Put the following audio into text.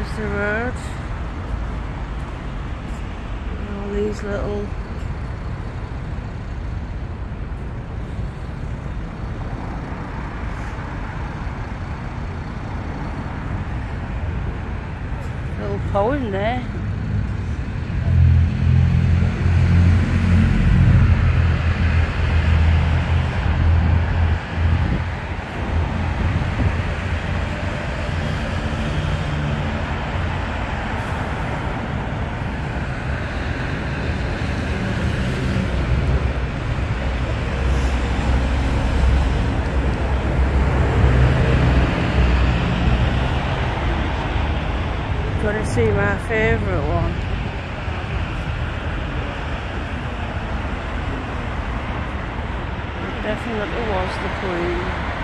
There's the road. And all these little little pole in there. Got to see my favourite one. It definitely was the Queen.